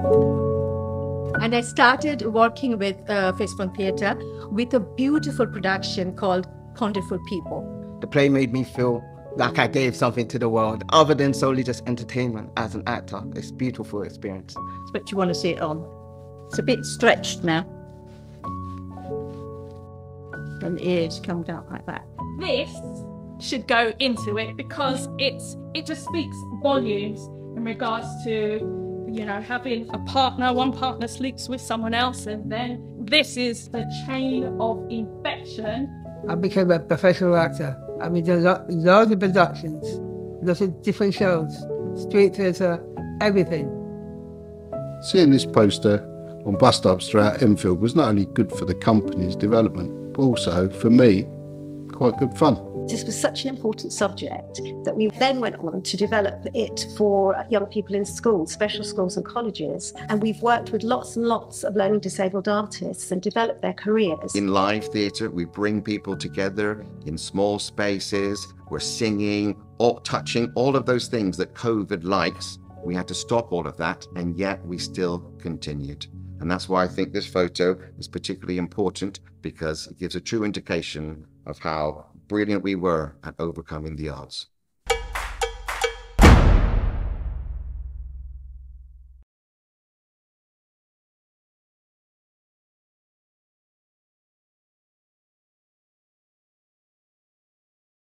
And I started working with uh, Face Front Theatre with a beautiful production called Wonderful People. The play made me feel like I gave something to the world other than solely just entertainment as an actor. It's a beautiful experience. But you want to see it on. It's a bit stretched now. And the ears come down like that. This should go into it because it's it just speaks volumes in regards to you know having a partner one partner sleeps with someone else and then this is the chain of infection I became a professional actor. I mean, there's lo- loads of productions, lots of different shows, street theatre, everything. Seeing this poster on bus stops throughout Enfield was not only good for the company's development, but also for me, quite good fun. This was such an important subject that we then went on to develop it for young people in schools, special schools and colleges. And we've worked with lots and lots of learning disabled artists and developed their careers. In live theatre, we bring people together in small spaces. We're singing, or touching, all of those things that COVID likes. We had to stop all of that, and yet we still continued. And that's why I think this photo is particularly important because it gives a true indication of how brilliant we were at overcoming the odds.